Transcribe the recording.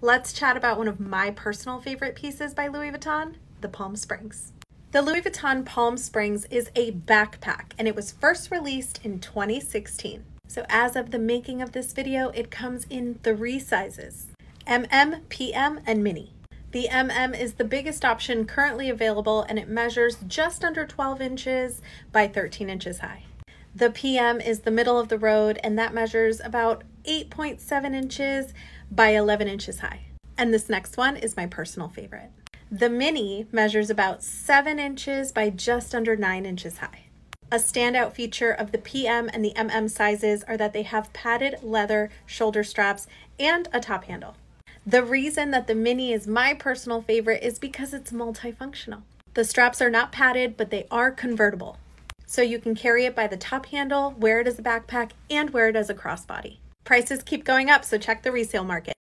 let's chat about one of my personal favorite pieces by Louis Vuitton, the Palm Springs. The Louis Vuitton Palm Springs is a backpack and it was first released in 2016. So as of the making of this video, it comes in three sizes, MM, PM, and Mini. The MM is the biggest option currently available and it measures just under 12 inches by 13 inches high. The PM is the middle of the road and that measures about 8.7 inches by 11 inches high. And this next one is my personal favorite. The Mini measures about 7 inches by just under 9 inches high. A standout feature of the PM and the MM sizes are that they have padded leather shoulder straps and a top handle. The reason that the Mini is my personal favorite is because it's multifunctional. The straps are not padded, but they are convertible. So you can carry it by the top handle, wear it as a backpack, and wear it as a crossbody. Prices keep going up, so check the resale market.